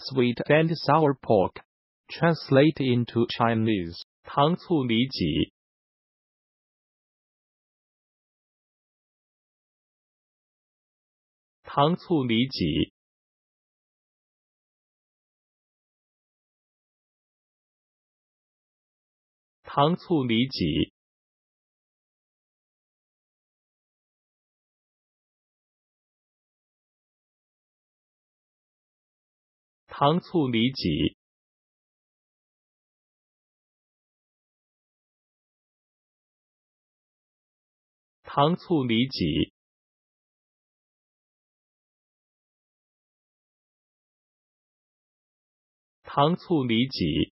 sweet and sour pork. Translate into Chinese. 糖醋里脊。糖醋里脊。糖醋里脊。 糖醋里脊。糖醋里脊。糖醋里脊。